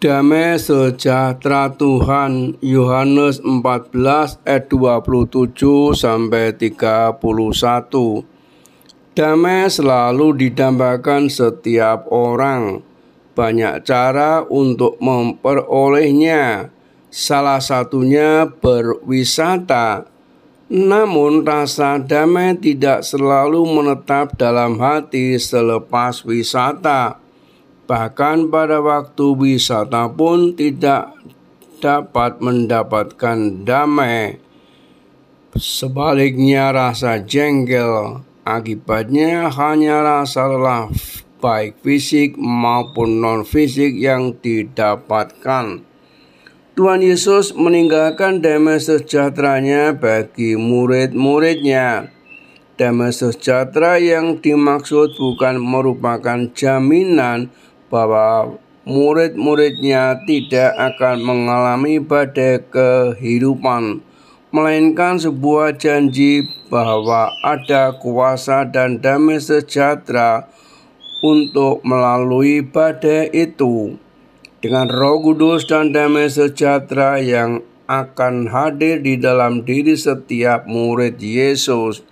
Damai sejahtera Tuhan Yohanes 14 ayat 27 sampai 31 Damai selalu didambakan setiap orang. Banyak cara untuk memperolehnya. Salah satunya berwisata. Namun rasa damai tidak selalu menetap dalam hati selepas wisata Bahkan pada waktu wisata pun tidak dapat mendapatkan damai. Sebaliknya rasa jengkel akibatnya hanya rasa lelah baik fisik maupun non fisik yang didapatkan. Tuhan Yesus meninggalkan damai sejahteranya bagi murid-muridnya. Damai sejahtera yang dimaksud bukan merupakan jaminan bahwa murid-muridnya tidak akan mengalami badai kehidupan, melainkan sebuah janji bahwa ada kuasa dan damai sejahtera untuk melalui badai itu. Dengan roh kudus dan damai sejahtera yang akan hadir di dalam diri setiap murid Yesus,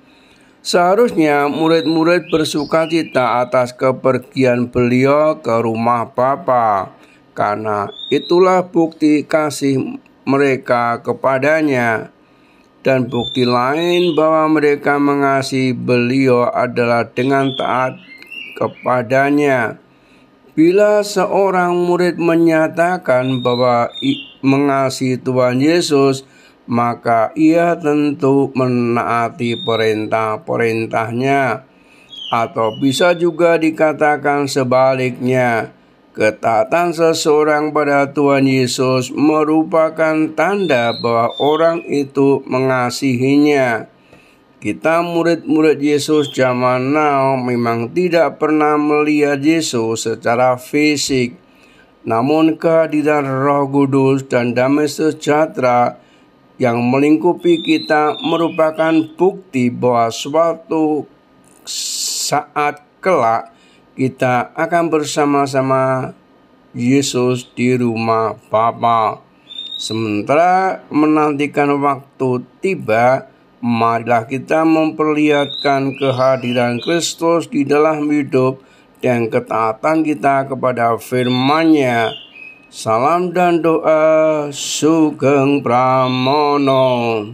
Seharusnya murid-murid bersuka cita atas kepergian beliau ke rumah Bapa, karena itulah bukti kasih mereka kepadanya. Dan bukti lain bahwa mereka mengasihi beliau adalah dengan taat kepadanya. Bila seorang murid menyatakan bahwa mengasihi Tuhan Yesus, maka ia tentu menaati perintah-perintahnya. Atau bisa juga dikatakan sebaliknya, ketaatan seseorang pada Tuhan Yesus merupakan tanda bahwa orang itu mengasihinya. Kita murid-murid Yesus zaman now memang tidak pernah melihat Yesus secara fisik. Namun kehadiran roh kudus dan damai sejahtera yang melingkupi kita merupakan bukti bahwa suatu saat kelak kita akan bersama-sama Yesus di rumah Bapa. Sementara menantikan waktu tiba, marilah kita memperlihatkan kehadiran Kristus di dalam hidup dan ketaatan kita kepada firman-Nya Salam dan doa Sugeng Pramono